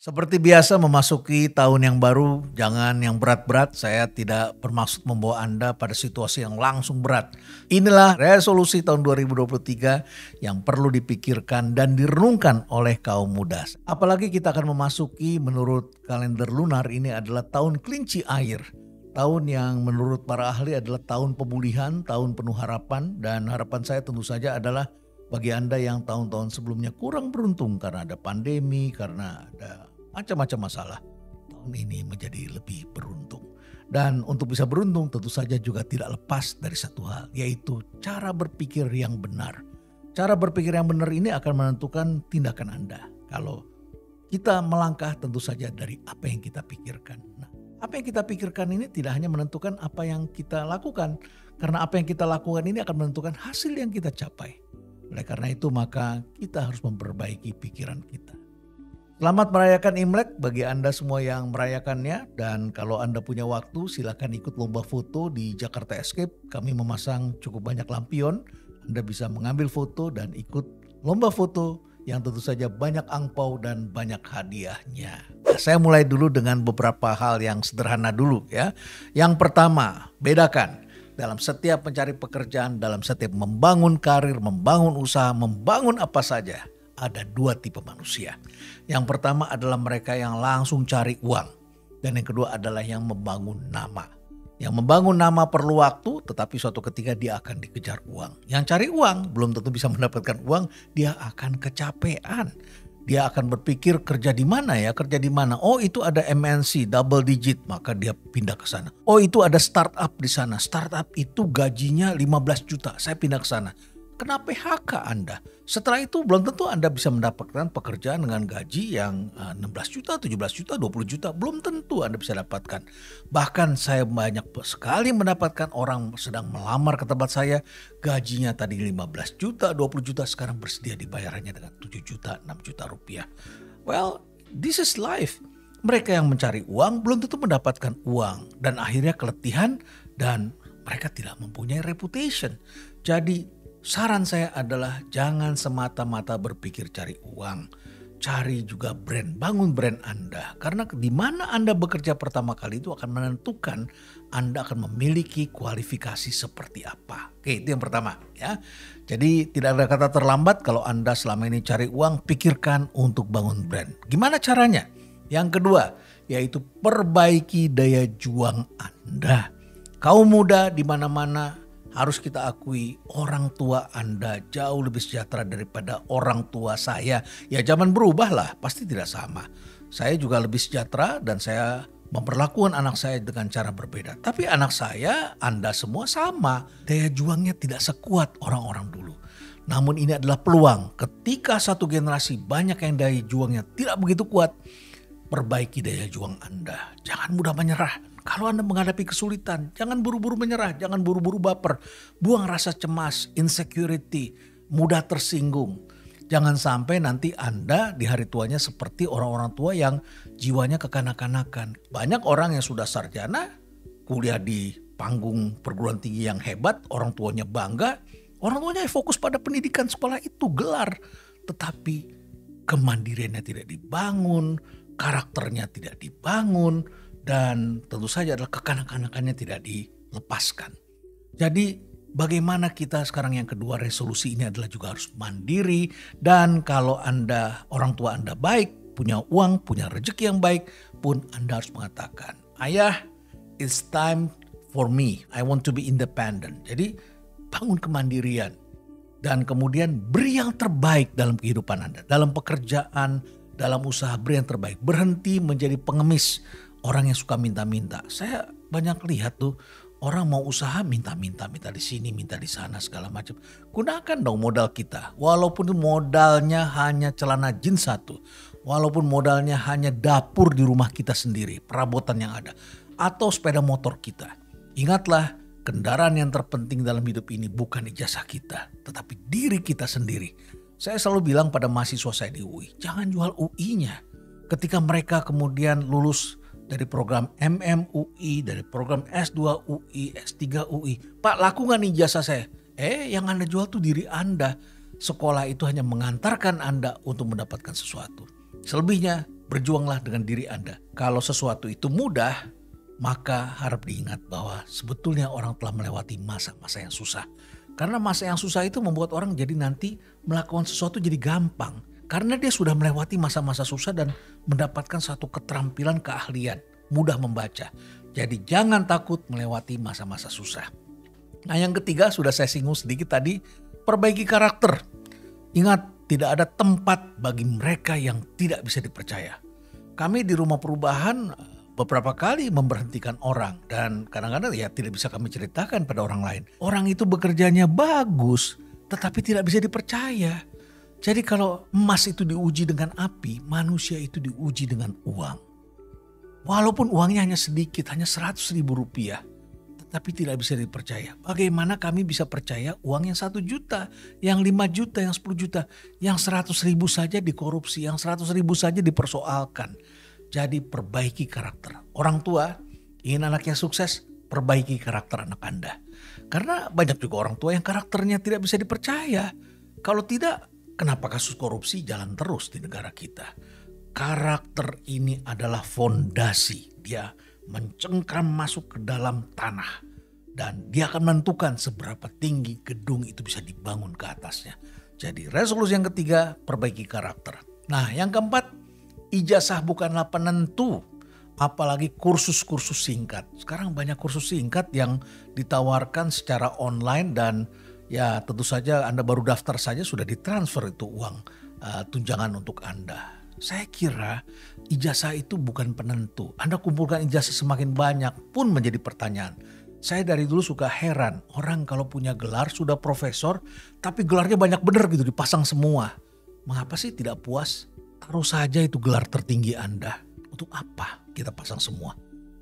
Seperti biasa memasuki tahun yang baru, jangan yang berat-berat. Saya tidak bermaksud membawa Anda pada situasi yang langsung berat. Inilah resolusi tahun 2023 yang perlu dipikirkan dan direnungkan oleh kaum muda. Apalagi kita akan memasuki menurut kalender lunar ini adalah tahun kelinci air. Tahun yang menurut para ahli adalah tahun pemulihan, tahun penuh harapan dan harapan saya tentu saja adalah bagi Anda yang tahun-tahun sebelumnya kurang beruntung karena ada pandemi, karena ada macam-macam masalah. Tahun ini menjadi lebih beruntung. Dan untuk bisa beruntung tentu saja juga tidak lepas dari satu hal, yaitu cara berpikir yang benar. Cara berpikir yang benar ini akan menentukan tindakan Anda. Kalau kita melangkah tentu saja dari apa yang kita pikirkan. Nah, apa yang kita pikirkan ini tidak hanya menentukan apa yang kita lakukan, karena apa yang kita lakukan ini akan menentukan hasil yang kita capai. Oleh karena itu maka kita harus memperbaiki pikiran kita. Selamat merayakan Imlek bagi Anda semua yang merayakannya dan kalau Anda punya waktu silakan ikut lomba foto di Jakarta Escape. Kami memasang cukup banyak lampion. Anda bisa mengambil foto dan ikut lomba foto yang tentu saja banyak angpau dan banyak hadiahnya. Nah, saya mulai dulu dengan beberapa hal yang sederhana dulu ya. Yang pertama, bedakan dalam setiap mencari pekerjaan, dalam setiap membangun karir, membangun usaha, membangun apa saja ada dua tipe manusia. Yang pertama adalah mereka yang langsung cari uang. Dan yang kedua adalah yang membangun nama. Yang membangun nama perlu waktu, tetapi suatu ketika dia akan dikejar uang. Yang cari uang belum tentu bisa mendapatkan uang, dia akan kecapean. Dia akan berpikir kerja di mana ya, kerja di mana. Oh itu ada MNC double digit, maka dia pindah ke sana. Oh itu ada startup di sana. Startup itu gajinya 15 juta, saya pindah ke sana kena PHK Anda. Setelah itu belum tentu Anda bisa mendapatkan pekerjaan dengan gaji yang 16 eh, juta, 17 juta, 20 juta. Belum tentu Anda bisa dapatkan. Bahkan saya banyak sekali mendapatkan orang sedang melamar ke tempat saya. Gajinya tadi 15 juta, 20 juta. Sekarang bersedia dibayarannya dengan 7 juta, 6 juta rupiah. Well, this is life. Mereka yang mencari uang belum tentu mendapatkan uang. Dan akhirnya keletihan dan mereka tidak mempunyai reputation. Jadi Saran saya adalah jangan semata-mata berpikir cari uang. Cari juga brand, bangun brand Anda. Karena di mana Anda bekerja pertama kali itu akan menentukan Anda akan memiliki kualifikasi seperti apa. Oke, itu yang pertama ya. Jadi tidak ada kata terlambat kalau Anda selama ini cari uang, pikirkan untuk bangun brand. Gimana caranya? Yang kedua, yaitu perbaiki daya juang Anda. Kaum muda di mana-mana harus kita akui orang tua Anda jauh lebih sejahtera daripada orang tua saya. Ya zaman berubah lah, pasti tidak sama. Saya juga lebih sejahtera dan saya memperlakukan anak saya dengan cara berbeda. Tapi anak saya, Anda semua sama. Daya juangnya tidak sekuat orang-orang dulu. Namun ini adalah peluang ketika satu generasi banyak yang daya juangnya tidak begitu kuat. Perbaiki daya juang Anda. Jangan mudah menyerah kalau Anda menghadapi kesulitan, jangan buru-buru menyerah, jangan buru-buru baper. Buang rasa cemas, insecurity, mudah tersinggung. Jangan sampai nanti Anda di hari tuanya seperti orang-orang tua yang jiwanya kekanak-kanakan. Banyak orang yang sudah sarjana, kuliah di panggung perguruan tinggi yang hebat, orang tuanya bangga, orang tuanya fokus pada pendidikan sekolah itu gelar. Tetapi kemandiriannya tidak dibangun, karakternya tidak dibangun, dan tentu saja adalah kekanak-kanakannya tidak dilepaskan. Jadi bagaimana kita sekarang yang kedua resolusi ini adalah juga harus mandiri dan kalau Anda orang tua Anda baik, punya uang, punya rezeki yang baik pun Anda harus mengatakan, "Ayah, it's time for me. I want to be independent." Jadi bangun kemandirian dan kemudian beri yang terbaik dalam kehidupan Anda, dalam pekerjaan, dalam usaha beri yang terbaik. Berhenti menjadi pengemis, orang yang suka minta-minta. Saya banyak lihat tuh orang mau usaha minta-minta, minta di sini, minta di sana segala macam. Gunakan dong modal kita. Walaupun modalnya hanya celana jeans satu, walaupun modalnya hanya dapur di rumah kita sendiri, perabotan yang ada, atau sepeda motor kita. Ingatlah, kendaraan yang terpenting dalam hidup ini bukan ijazah kita, tetapi diri kita sendiri. Saya selalu bilang pada mahasiswa saya di UI, jangan jual UI-nya. Ketika mereka kemudian lulus dari program MMUI, dari program S2 UI, S3 UI. Pak laku gak nih jasa saya? Eh yang Anda jual tuh diri Anda. Sekolah itu hanya mengantarkan Anda untuk mendapatkan sesuatu. Selebihnya berjuanglah dengan diri Anda. Kalau sesuatu itu mudah, maka harap diingat bahwa sebetulnya orang telah melewati masa-masa yang susah. Karena masa yang susah itu membuat orang jadi nanti melakukan sesuatu jadi gampang. Karena dia sudah melewati masa-masa susah dan mendapatkan satu keterampilan keahlian, mudah membaca. Jadi jangan takut melewati masa-masa susah. Nah yang ketiga sudah saya singgung sedikit tadi, perbaiki karakter. Ingat, tidak ada tempat bagi mereka yang tidak bisa dipercaya. Kami di rumah perubahan beberapa kali memberhentikan orang dan kadang-kadang ya tidak bisa kami ceritakan pada orang lain. Orang itu bekerjanya bagus tetapi tidak bisa dipercaya. Jadi kalau emas itu diuji dengan api, manusia itu diuji dengan uang. Walaupun uangnya hanya sedikit, hanya 100 ribu rupiah, tetapi tidak bisa dipercaya. Bagaimana kami bisa percaya uang yang satu juta, yang 5 juta, yang 10 juta, yang 100 ribu saja dikorupsi, yang 100 ribu saja dipersoalkan. Jadi perbaiki karakter. Orang tua ingin anaknya sukses, perbaiki karakter anak Anda. Karena banyak juga orang tua yang karakternya tidak bisa dipercaya. Kalau tidak, kenapa kasus korupsi jalan terus di negara kita? Karakter ini adalah fondasi. Dia mencengkram masuk ke dalam tanah. Dan dia akan menentukan seberapa tinggi gedung itu bisa dibangun ke atasnya. Jadi resolusi yang ketiga, perbaiki karakter. Nah yang keempat, ijazah bukanlah penentu apalagi kursus-kursus singkat. Sekarang banyak kursus singkat yang ditawarkan secara online dan ya tentu saja Anda baru daftar saja sudah ditransfer itu uang uh, tunjangan untuk Anda. Saya kira ijazah itu bukan penentu. Anda kumpulkan ijazah semakin banyak pun menjadi pertanyaan. Saya dari dulu suka heran orang kalau punya gelar sudah profesor tapi gelarnya banyak benar gitu dipasang semua. Mengapa sih tidak puas? Taruh saja itu gelar tertinggi Anda. Untuk apa kita pasang semua?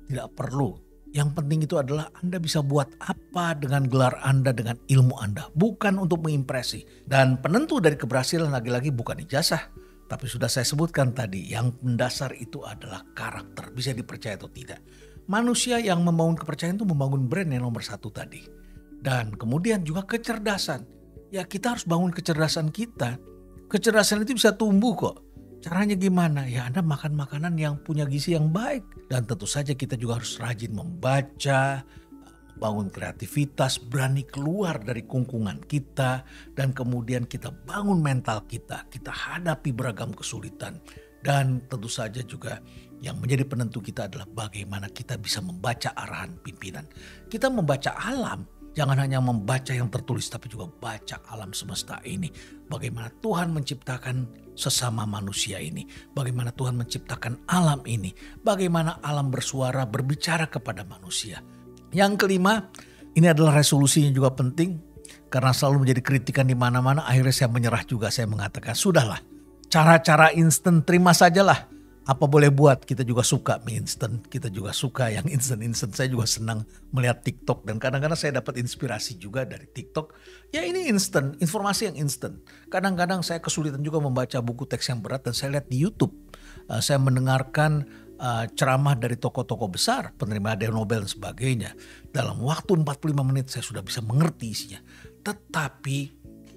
Tidak perlu. Yang penting itu adalah Anda bisa buat apa dengan gelar Anda, dengan ilmu Anda. Bukan untuk mengimpresi. Dan penentu dari keberhasilan lagi-lagi bukan ijazah. Tapi sudah saya sebutkan tadi, yang mendasar itu adalah karakter. Bisa dipercaya atau tidak. Manusia yang membangun kepercayaan itu membangun brand yang nomor satu tadi. Dan kemudian juga kecerdasan. Ya kita harus bangun kecerdasan kita. Kecerdasan itu bisa tumbuh kok Caranya gimana? Ya Anda makan makanan yang punya gizi yang baik. Dan tentu saja kita juga harus rajin membaca, bangun kreativitas, berani keluar dari kungkungan kita. Dan kemudian kita bangun mental kita. Kita hadapi beragam kesulitan. Dan tentu saja juga yang menjadi penentu kita adalah bagaimana kita bisa membaca arahan pimpinan. Kita membaca alam, Jangan hanya membaca yang tertulis tapi juga baca alam semesta ini. Bagaimana Tuhan menciptakan sesama manusia ini. Bagaimana Tuhan menciptakan alam ini. Bagaimana alam bersuara berbicara kepada manusia. Yang kelima, ini adalah resolusi yang juga penting. Karena selalu menjadi kritikan di mana-mana akhirnya saya menyerah juga. Saya mengatakan sudahlah cara-cara instan terima sajalah apa boleh buat? Kita juga suka mie instant. Kita juga suka yang instant instant. Saya juga senang melihat TikTok. Dan kadang-kadang saya dapat inspirasi juga dari TikTok. Ya ini instant. Informasi yang instant. Kadang-kadang saya kesulitan juga membaca buku teks yang berat dan saya lihat di YouTube. Uh, saya mendengarkan uh, ceramah dari tokoh-tokoh besar penerima Nobel dan sebagainya. Dalam waktu 45 menit saya sudah bisa mengerti isinya. Tetapi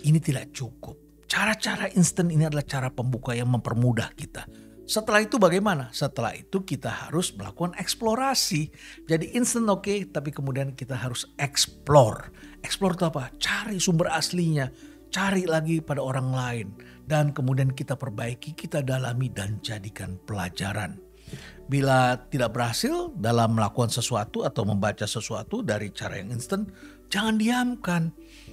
ini tidak cukup. Cara-cara instant ini adalah cara pembuka yang mempermudah kita setelah itu bagaimana? Setelah itu kita harus melakukan eksplorasi. Jadi instant oke, okay, tapi kemudian kita harus explore. Explore itu apa? Cari sumber aslinya, cari lagi pada orang lain. Dan kemudian kita perbaiki, kita dalami dan jadikan pelajaran. Bila tidak berhasil dalam melakukan sesuatu atau membaca sesuatu dari cara yang instan, jangan diamkan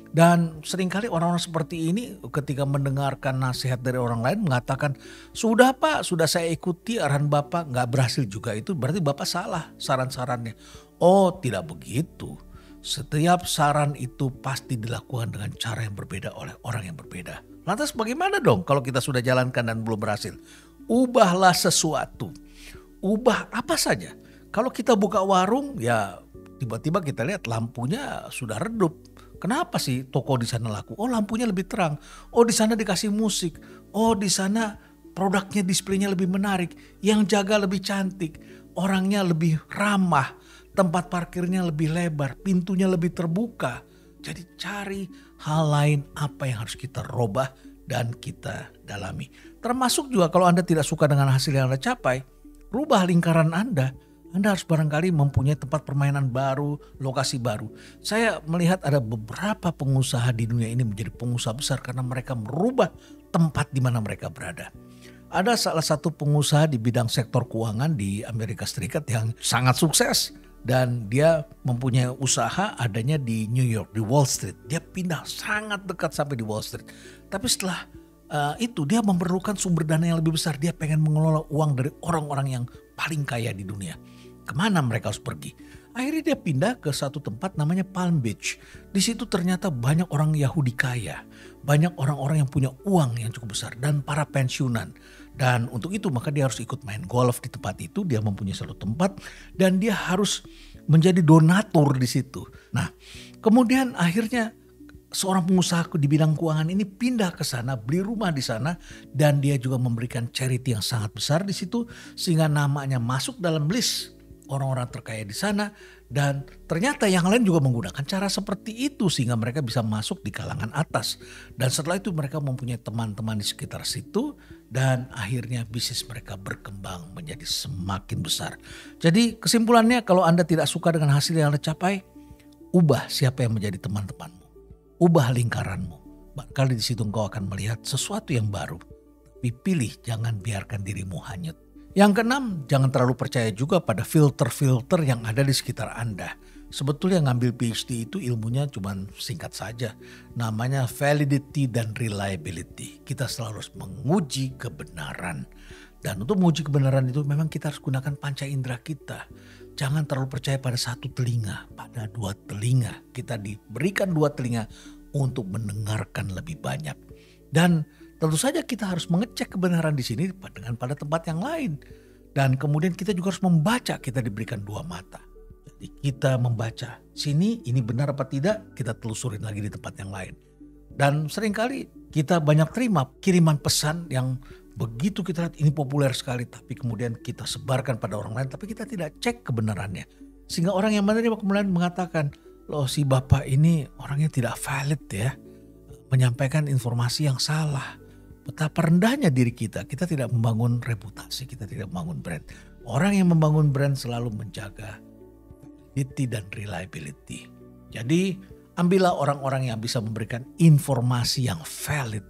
dan sering kali orang-orang seperti ini ketika mendengarkan nasihat dari orang lain mengatakan, sudah pak, sudah saya ikuti arahan bapak, nggak berhasil juga itu berarti bapak salah saran-sarannya. Oh tidak begitu. Setiap saran itu pasti dilakukan dengan cara yang berbeda oleh orang yang berbeda. Lantas bagaimana dong kalau kita sudah jalankan dan belum berhasil? Ubahlah sesuatu. Ubah apa saja. Kalau kita buka warung ya tiba-tiba kita lihat lampunya sudah redup Kenapa sih toko di sana laku? Oh lampunya lebih terang. Oh di sana dikasih musik. Oh di sana produknya displaynya lebih menarik. Yang jaga lebih cantik. Orangnya lebih ramah. Tempat parkirnya lebih lebar. Pintunya lebih terbuka. Jadi cari hal lain apa yang harus kita robah dan kita dalami. Termasuk juga kalau Anda tidak suka dengan hasil yang Anda capai, rubah lingkaran Anda. Anda harus barangkali mempunyai tempat permainan baru, lokasi baru. Saya melihat ada beberapa pengusaha di dunia ini menjadi pengusaha besar karena mereka merubah tempat di mana mereka berada. Ada salah satu pengusaha di bidang sektor keuangan di Amerika Serikat yang sangat sukses dan dia mempunyai usaha adanya di New York di Wall Street. Dia pindah sangat dekat sampai di Wall Street. Tapi setelah uh, itu dia memerlukan sumber dana yang lebih besar. Dia pengen mengelola uang dari orang-orang yang paling kaya di dunia. Ke mana mereka harus pergi? Akhirnya dia pindah ke satu tempat namanya Palm Beach. Di situ ternyata banyak orang Yahudi kaya, banyak orang-orang yang punya uang yang cukup besar dan para pensiunan. Dan untuk itu maka dia harus ikut main golf di tempat itu. Dia mempunyai satu tempat dan dia harus menjadi donatur di situ. Nah, kemudian akhirnya seorang pengusaha di bidang keuangan ini pindah ke sana, beli rumah di sana, dan dia juga memberikan charity yang sangat besar di situ, sehingga namanya masuk dalam list orang-orang terkaya di sana dan ternyata yang lain juga menggunakan cara seperti itu sehingga mereka bisa masuk di kalangan atas dan setelah itu mereka mempunyai teman-teman di sekitar situ dan akhirnya bisnis mereka berkembang menjadi semakin besar. Jadi kesimpulannya kalau Anda tidak suka dengan hasil yang Anda capai, ubah siapa yang menjadi teman-teman ubah lingkaranmu. Barangkali di situ engkau akan melihat sesuatu yang baru. Tapi pilih jangan biarkan dirimu hanyut. Yang keenam, jangan terlalu percaya juga pada filter-filter yang ada di sekitar Anda. Sebetulnya ngambil PhD itu ilmunya cuma singkat saja. Namanya validity dan reliability. Kita selalu harus menguji kebenaran. Dan untuk menguji kebenaran itu memang kita harus gunakan panca indera kita. Jangan terlalu percaya pada satu telinga, pada dua telinga. Kita diberikan dua telinga untuk mendengarkan lebih banyak. Dan tentu saja kita harus mengecek kebenaran di sini dengan pada tempat yang lain. Dan kemudian kita juga harus membaca, kita diberikan dua mata. Jadi kita membaca, sini ini benar apa tidak, kita telusurin lagi di tempat yang lain. Dan sering kali kita banyak terima kiriman pesan yang Begitu kita lihat ini populer sekali, tapi kemudian kita sebarkan pada orang lain, tapi kita tidak cek kebenarannya. Sehingga orang yang menerima kemudian mengatakan, loh si bapak ini orangnya tidak valid ya, menyampaikan informasi yang salah. Betapa rendahnya diri kita, kita tidak membangun reputasi, kita tidak membangun brand. Orang yang membangun brand selalu menjaga validity dan reliability. Jadi ambillah orang-orang yang bisa memberikan informasi yang valid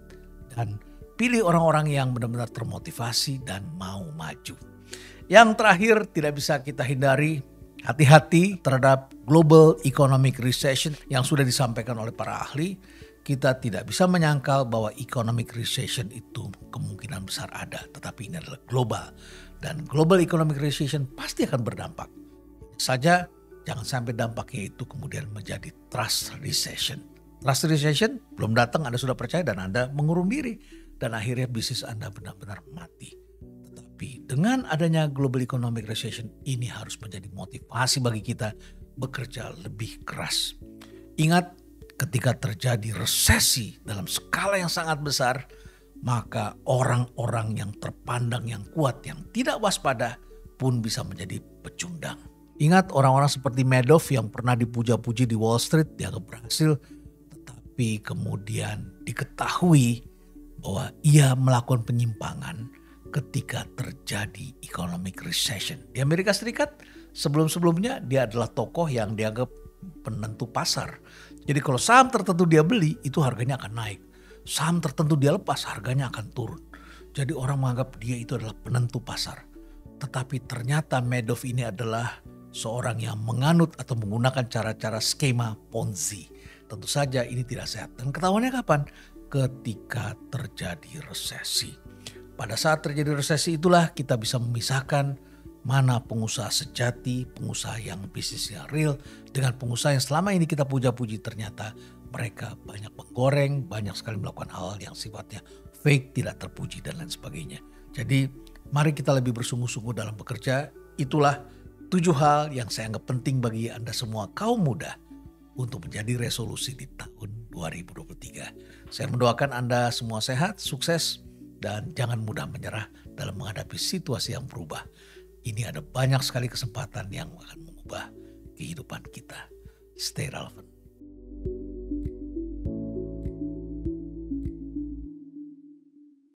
dan Pilih orang-orang yang benar-benar termotivasi dan mau maju. Yang terakhir tidak bisa kita hindari hati-hati terhadap global economic recession yang sudah disampaikan oleh para ahli. Kita tidak bisa menyangkal bahwa economic recession itu kemungkinan besar ada, tetapi ini adalah global. Dan global economic recession pasti akan berdampak. Saja jangan sampai dampaknya itu kemudian menjadi trust recession. Trust recession belum datang Anda sudah percaya dan Anda mengurung diri dan akhirnya bisnis Anda benar-benar mati. Tetapi dengan adanya global economic recession ini harus menjadi motivasi bagi kita bekerja lebih keras. Ingat ketika terjadi resesi dalam skala yang sangat besar, maka orang-orang yang terpandang yang kuat yang tidak waspada pun bisa menjadi pecundang. Ingat orang-orang seperti Madoff yang pernah dipuja-puji di Wall Street dianggap berhasil, tetapi kemudian diketahui bahwa ia melakukan penyimpangan ketika terjadi economic recession. Di Amerika Serikat sebelum-sebelumnya dia adalah tokoh yang dianggap penentu pasar. Jadi kalau saham tertentu dia beli itu harganya akan naik. Saham tertentu dia lepas harganya akan turun. Jadi orang menganggap dia itu adalah penentu pasar. Tetapi ternyata Madoff ini adalah seorang yang menganut atau menggunakan cara-cara skema Ponzi. Tentu saja ini tidak sehat. Dan ketahuannya kapan? ketika terjadi resesi. Pada saat terjadi resesi itulah kita bisa memisahkan mana pengusaha sejati, pengusaha yang bisnisnya real, dengan pengusaha yang selama ini kita puja-puji ternyata mereka banyak menggoreng, banyak sekali melakukan hal, yang sifatnya fake, tidak terpuji dan lain sebagainya. Jadi mari kita lebih bersungguh-sungguh dalam bekerja. Itulah tujuh hal yang saya anggap penting bagi Anda semua kaum muda untuk menjadi resolusi di tahun 2023. Saya mendoakan Anda semua sehat, sukses, dan jangan mudah menyerah dalam menghadapi situasi yang berubah ini ada banyak sekali kesempatan yang akan mengubah kehidupan kita. Stay relevant.